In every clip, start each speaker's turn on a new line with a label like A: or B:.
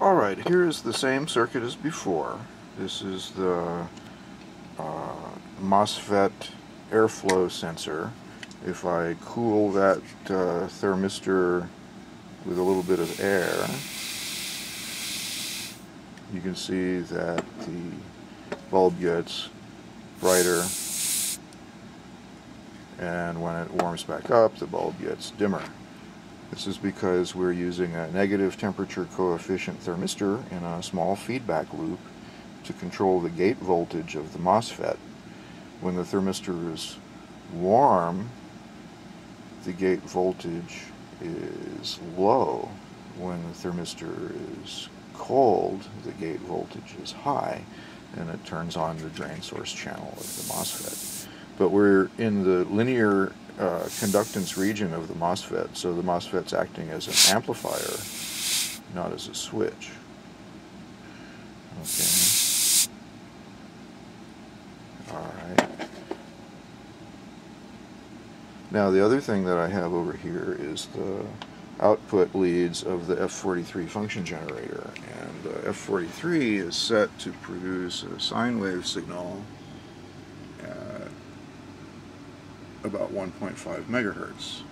A: Alright, here is the same circuit as before. This is the uh, MOSFET airflow sensor. If I cool that uh, thermistor with a little bit of air, you can see that the bulb gets brighter and when it warms back up the bulb gets dimmer. This is because we're using a negative temperature coefficient thermistor in a small feedback loop to control the gate voltage of the MOSFET. When the thermistor is warm, the gate voltage is low. When the thermistor is cold, the gate voltage is high, and it turns on the drain source channel of the MOSFET. But we're in the linear uh, conductance region of the MOSFET, so the MOSFET's acting as an amplifier, not as a switch. Okay. Alright. Now the other thing that I have over here is the output leads of the F43 function generator. And the F43 is set to produce a sine wave signal about 1.5 megahertz.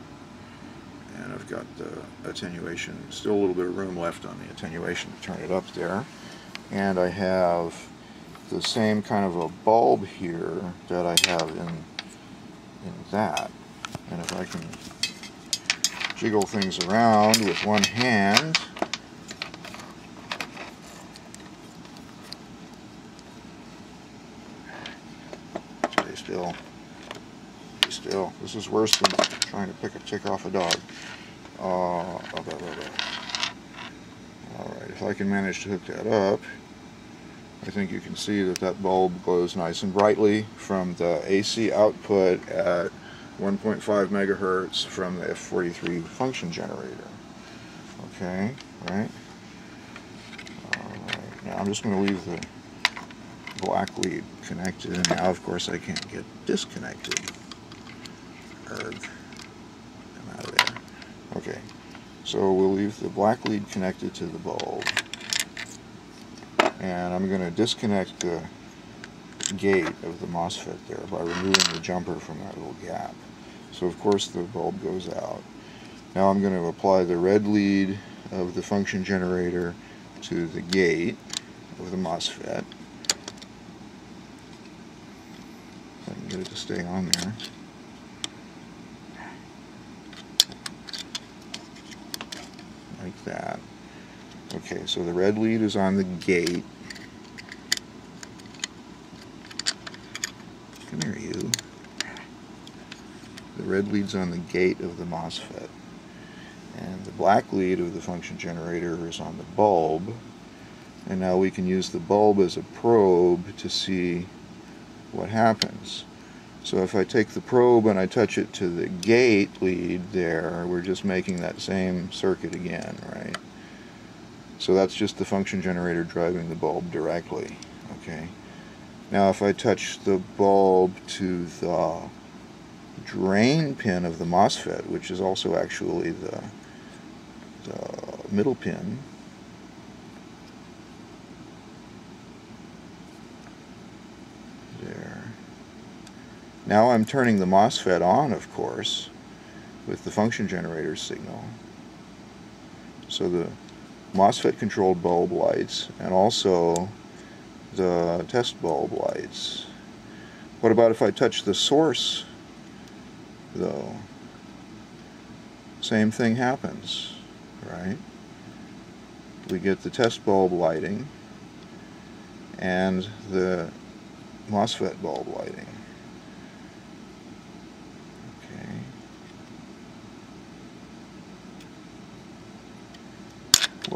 A: And I've got the attenuation, still a little bit of room left on the attenuation to turn it up there. And I have the same kind of a bulb here that I have in, in that. And if I can jiggle things around with one hand, still still. This is worse than trying to pick a tick off a dog. Uh, Alright, if I can manage to hook that up, I think you can see that that bulb glows nice and brightly from the AC output at 1.5 megahertz from the F43 function generator. Okay, right? Now I'm just going to leave the black lead connected, and now of course I can't get disconnected erg. Out of there. Okay, so we'll leave the black lead connected to the bulb. And I'm going to disconnect the gate of the MOSFET there by removing the jumper from that little gap. So of course the bulb goes out. Now I'm going to apply the red lead of the function generator to the gate of the MOSFET. So I can get it to stay on there. like that. Okay, so the red lead is on the gate. Come here, you. The red lead's on the gate of the MOSFET. And the black lead of the function generator is on the bulb. And now we can use the bulb as a probe to see what happens. So if I take the probe and I touch it to the gate lead there, we're just making that same circuit again, right? So that's just the function generator driving the bulb directly, okay? Now if I touch the bulb to the drain pin of the MOSFET, which is also actually the, the middle pin, Now I'm turning the MOSFET on, of course, with the function generator signal. So the MOSFET controlled bulb lights and also the test bulb lights. What about if I touch the source though? Same thing happens, right? We get the test bulb lighting and the MOSFET bulb lighting.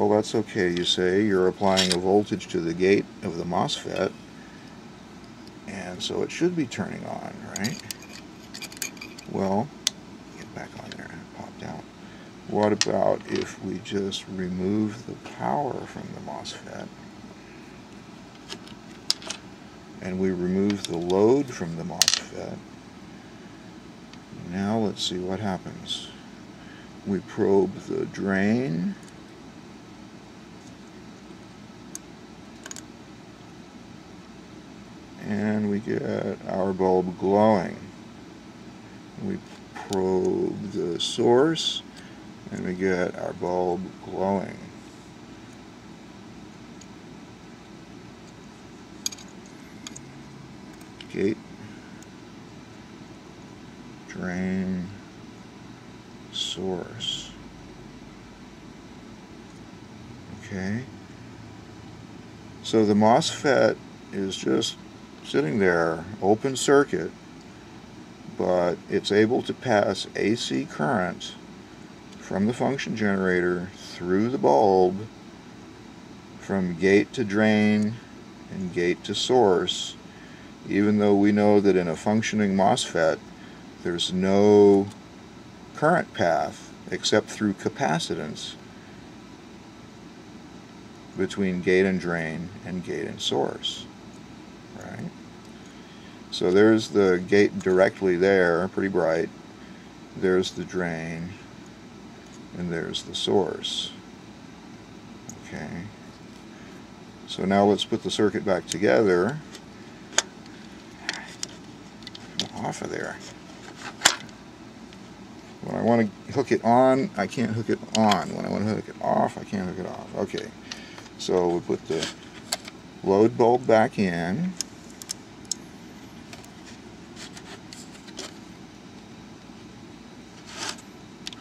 A: Well, that's okay, you say. You're applying a voltage to the gate of the MOSFET, and so it should be turning on, right? Well, get back on there and popped out. What about if we just remove the power from the MOSFET, and we remove the load from the MOSFET? Now let's see what happens. We probe the drain, and we get our bulb glowing. We probe the source and we get our bulb glowing. Gate, drain, source. Okay. So the MOSFET is just sitting there, open circuit, but it's able to pass AC current from the function generator through the bulb from gate to drain and gate to source even though we know that in a functioning MOSFET there's no current path except through capacitance between gate and drain and gate and source so there's the gate directly there pretty bright. There's the drain and there's the source. Okay. So now let's put the circuit back together. Off of there. When I want to hook it on I can't hook it on. When I want to hook it off I can't hook it off. Okay. So we put the load bulb back in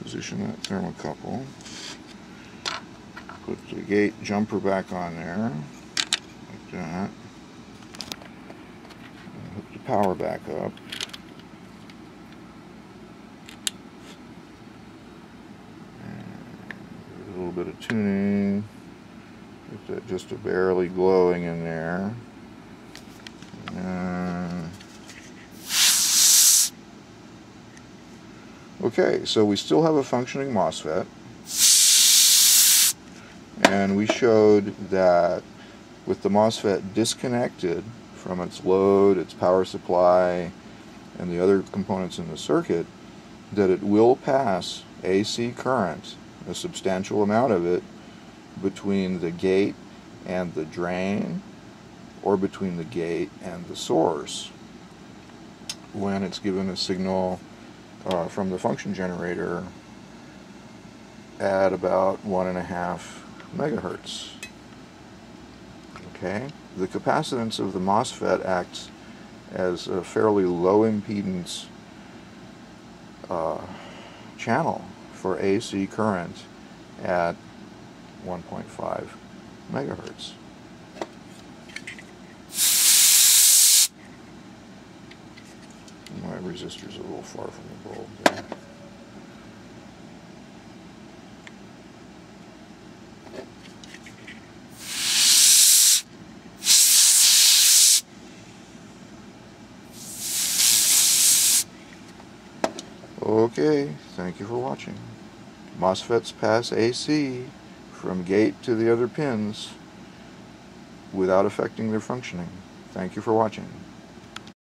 A: position that thermocouple. Put the gate jumper back on there, like that. And hook the power back up. And a little bit of tuning. Get that just a barely glowing in there. And Okay, so we still have a functioning MOSFET. And we showed that with the MOSFET disconnected from its load, its power supply, and the other components in the circuit, that it will pass AC current, a substantial amount of it, between the gate and the drain, or between the gate and the source when it's given a signal uh, from the function generator at about one and a half megahertz. Okay, the capacitance of the MOSFET acts as a fairly low impedance uh, channel for AC current at 1.5 megahertz. Resistor's a little far from the bulb there. Okay, thank you for watching. MOSFETs pass AC from gate to the other pins without affecting their functioning. Thank you for watching.